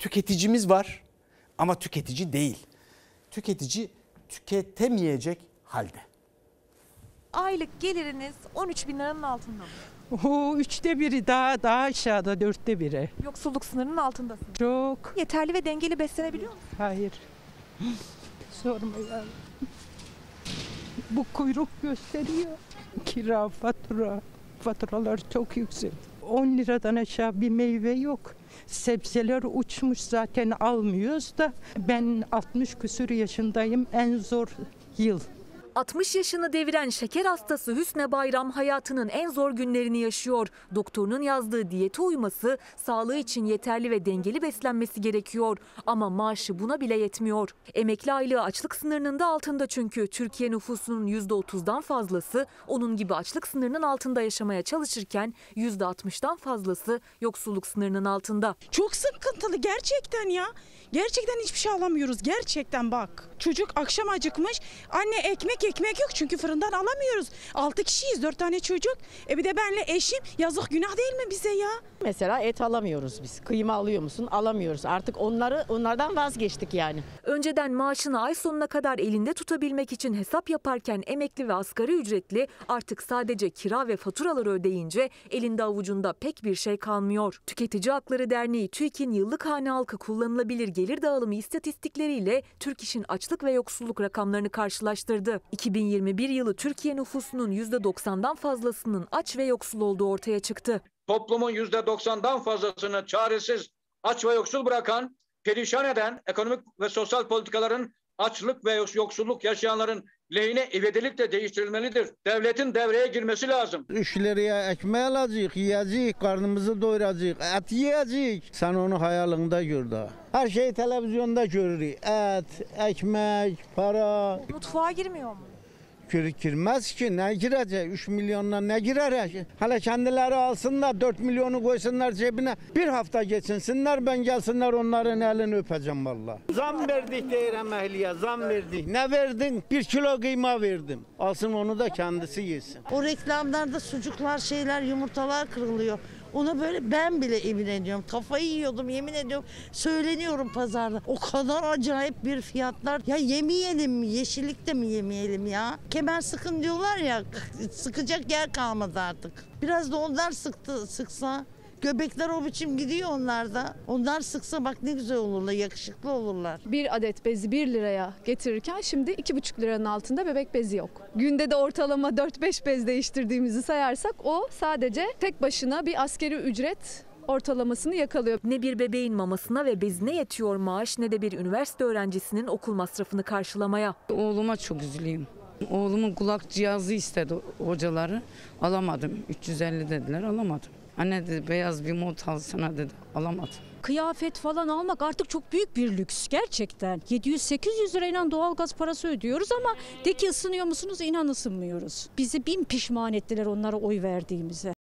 tüketicimiz var ama tüketici değil. Tüketici tüketemeyecek halde. Aylık geliriniz 13 bin liranın altında mı? O üçte biri daha daha aşağıda dörtte biri. Yoksulluk sınırının altındasınız. Çok. Yeterli ve dengeli beslenebiliyor musunuz? Hayır. Sorma ya. Bu kuyruk gösteriyor. Kira, fatura. Faturalar çok yüksek. 10 liradan aşağı bir meyve yok. Sebzeler uçmuş zaten almıyoruz da ben 60 küsür yaşındayım en zor yıl. 60 yaşını deviren şeker hastası Hüsne Bayram hayatının en zor günlerini yaşıyor. Doktorunun yazdığı diyete uyması, sağlığı için yeterli ve dengeli beslenmesi gerekiyor. Ama maaşı buna bile yetmiyor. Emekli aylığı açlık sınırının da altında çünkü Türkiye nüfusunun %30'dan fazlası onun gibi açlık sınırının altında yaşamaya çalışırken %60'dan fazlası yoksulluk sınırının altında. Çok sıkıntılı gerçekten ya. Gerçekten hiçbir şey alamıyoruz. Gerçekten bak. Çocuk akşam acıkmış. Anne ekmek ekmek yok çünkü fırından alamıyoruz. 6 kişiyiz 4 tane çocuk. E bir de benle eşim. Yazık günah değil mi bize ya? Mesela et alamıyoruz biz. Kıyma alıyor musun? Alamıyoruz. Artık onları onlardan vazgeçtik yani. Önceden maaşını ay sonuna kadar elinde tutabilmek için hesap yaparken emekli ve asgari ücretli artık sadece kira ve faturaları ödeyince elinde avucunda pek bir şey kalmıyor. Tüketici Hakları Derneği TÜİK'in yıllık hane halkı kullanılabilir gelir dağılımı istatistikleriyle Türk İş'in açlık ve yoksulluk rakamlarını karşılaştırdı. 2021 yılı Türkiye nüfusunun %90'dan fazlasının aç ve yoksul olduğu ortaya çıktı. toplumun yüzde doksandan fazlasını çaresiz, aç ve yoksul bırakan, perişan eden ekonomik ve sosyal politikaların açlık ve yoksulluk yaşayanların lehine ivedilikle değiştirilmelidir. Devletin devreye girmesi lazım. Üç liraya ekmeği alacak, yiyecek, karnımızı doyuracak, et yiyecek. Sen onu hayalinde gör daha. Her şeyi televizyonda görürük. Et, ekmek, para. Mutfağa girmiyor mu? Gir- Girmez ki ne girecek? 3 milyonla ne girer? Hele kendileri alsınlar 4 milyonu koysunlar cebine. Bir hafta geçinsinler ben gelsinler onların elini öpeceğim valla. Zam verdik değil emekliye zam verdik. Ne verdin? Bir kilo kıyma verdim. Alsın onu da kendisi yesin. O reklamlarda sucuklar, şeyler, yumurtalar kırılıyor. Ona böyle ben bile emin ediyorum. Kafayı yiyordum yemin ediyorum. Söyleniyorum pazarda. O kadar acayip bir fiyatlar. Ya yemeyelim mi? Yeşillikte mi yemeyelim ya? Kemer sıkın diyorlar ya. Sıkacak yer kalmadı artık. Biraz da onlar sıktı, sıksa. Göbekler o biçim gidiyor onlarda. Onlar sıksa bak ne güzel olurlar, yakışıklı olurlar. Bir adet bezi 1 liraya getirirken şimdi 2,5 liranın altında bebek bezi yok. Günde de ortalama 4-5 bez değiştirdiğimizi sayarsak o sadece tek başına bir askeri ücret ortalamasını yakalıyor. Ne bir bebeğin mamasına ve bezine yetiyor maaş ne de bir üniversite öğrencisinin okul masrafını karşılamaya. Oğluma çok üzülüyorum. Oğlumun kulak cihazı istedi hocaları. Alamadım. 350 dediler alamadım. Anne dedi beyaz bir mont alsana dedi. Alamadım. Kıyafet falan almak artık çok büyük bir lüks gerçekten. 700-800 lirayla doğalgaz parası ödüyoruz ama de ki ısınıyor musunuz? İnan ısınmıyoruz. Bizi bin pişman ettiler onlara oy verdiğimize.